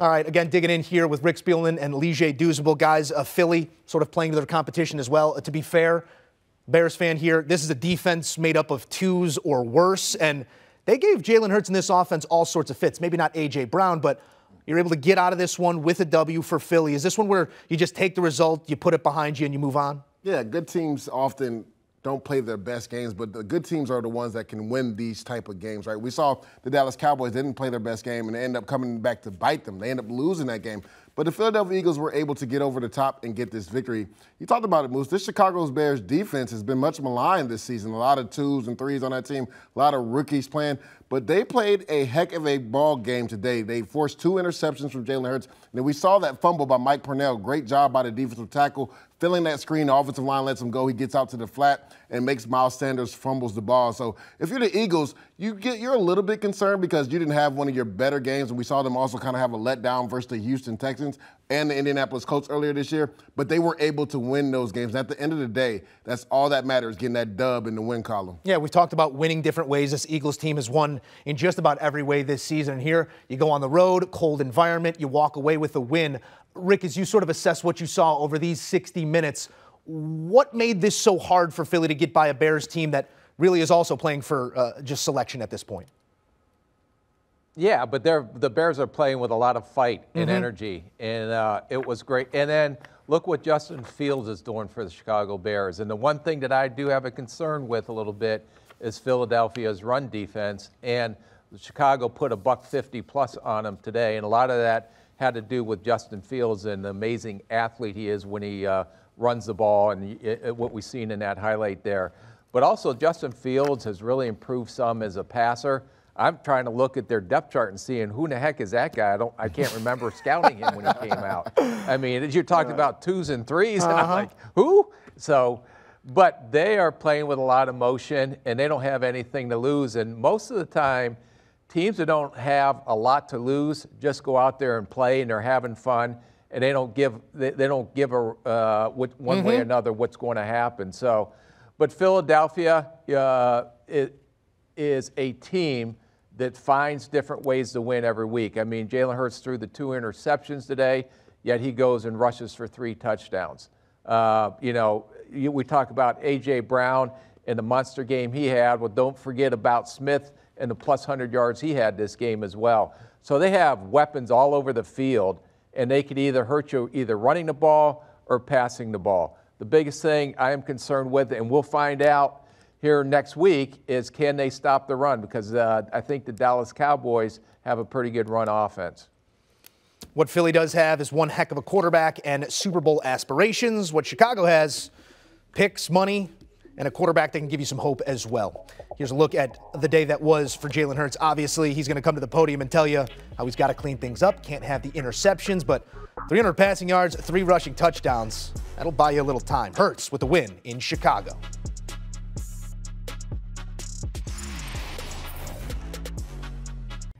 All right, again, digging in here with Rick Spielman and Leger Douzable, guys, uh, Philly sort of playing to their competition as well. Uh, to be fair, Bears fan here, this is a defense made up of twos or worse, and they gave Jalen Hurts in this offense all sorts of fits. Maybe not A.J. Brown, but you're able to get out of this one with a W for Philly. Is this one where you just take the result, you put it behind you, and you move on? Yeah, good teams often don't play their best games, but the good teams are the ones that can win these type of games, right? We saw the Dallas Cowboys didn't play their best game and they end up coming back to bite them. They end up losing that game. But the Philadelphia Eagles were able to get over the top and get this victory. You talked about it, Moose. This Chicago Bears defense has been much maligned this season. A lot of twos and threes on that team, a lot of rookies playing. But they played a heck of a ball game today. They forced two interceptions from Jalen Hurts. And we saw that fumble by Mike Pennel. Great job by the defensive tackle. Filling that screen, the offensive line lets him go. He gets out to the flat and makes Miles Sanders fumbles the ball. So if you're the Eagles, you get you're a little bit concerned because you didn't have one of your better games, and we saw them also kind of have a letdown versus the Houston Texans and the Indianapolis Colts earlier this year. But they were able to win those games. And at the end of the day, that's all that matters, getting that dub in the win column. Yeah, we've talked about winning different ways. This Eagles team has won in just about every way this season. Here, you go on the road, cold environment, you walk away with a win. Rick, as you sort of assess what you saw over these 60 minutes, what made this so hard for Philly to get by a Bears team that really is also playing for uh, just selection at this point? Yeah, but they're, the Bears are playing with a lot of fight and mm-hmm. energy, and uh, it was great. And then look what Justin Fields is doing for the Chicago Bears. And the one thing that I do have a concern with a little bit is Philadelphia's run defense, and Chicago put a buck 50 plus on them today, and a lot of that had to do with Justin Fields and the amazing athlete he is when he uh, runs the ball, and what we've seen in that highlight there. But also, Justin Fields has really improved some as a passer. I'm trying to look at their depth chart and seeing who in the heck is that guy. I don't, I can't remember scouting him when he came out. I mean, you're talking about twos and 3s uh-huh. and I'm uh-huh. like, who? So, but they are playing with a lot of motion, and they don't have anything to lose. And most of the time, teams that don't have a lot to lose just go out there and play, and they're having fun, and they don't give, they, they don't give a uh, one mm-hmm. way or another what's going to happen. So, but Philadelphia uh, is a team that finds different ways to win every week. I mean, Jalen Hurts threw the two interceptions today, yet he goes and rushes for three touchdowns. Uh, you know, you, we talk about A.J. Brown and the monster game he had. Well, don't forget about Smith and the plus 100 yards he had this game as well. So they have weapons all over the field, and they can either hurt you either running the ball or passing the ball. The biggest thing I am concerned with, and we'll find out here next week is can they stop the run? Because uh, I think the Dallas Cowboys have a pretty good run offense. What Philly does have is one heck of a quarterback and Super Bowl aspirations. What Chicago has, picks, money, and a quarterback that can give you some hope as well. Here's a look at the day that was for Jalen Hurts. Obviously, he's going to come to the podium and tell you how he's got to clean things up. Can't have the interceptions, but 300 passing yards, three rushing touchdowns. That'll buy you a little time. Hurts with the win in Chicago.